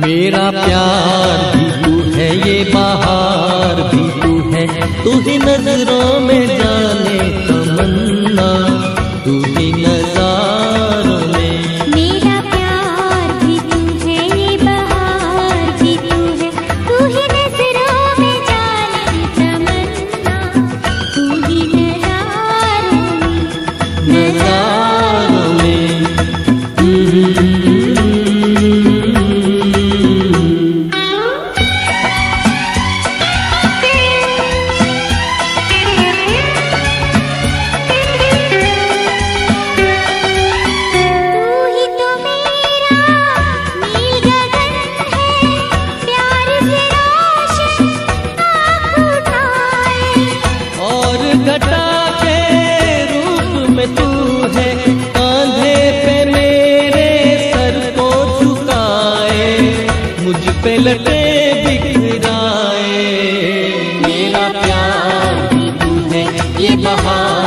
मेरा प्यार भी तू है ये बाहर भी तू है तू ही नज़रों में महा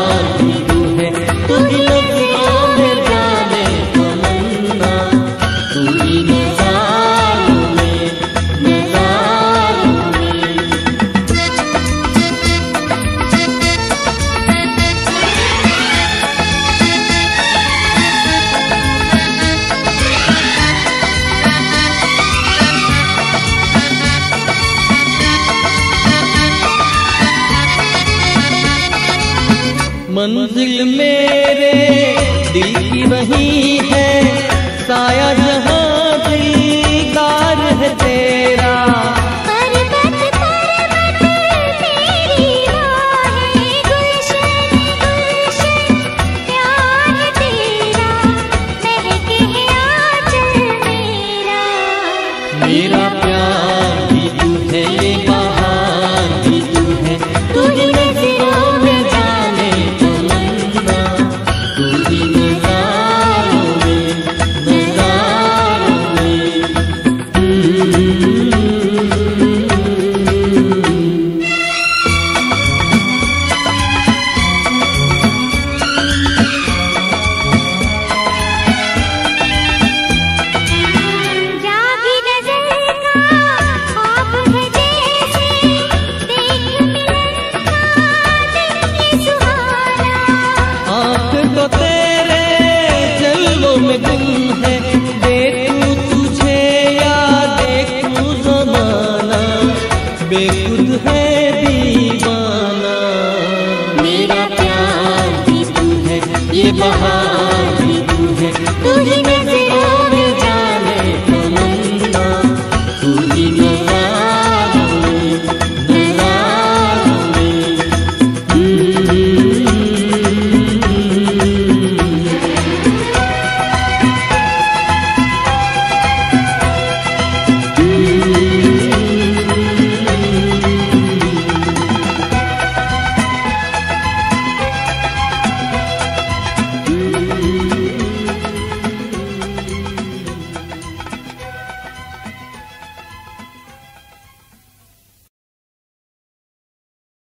मंजिल मेरे दिल की वही है साया महा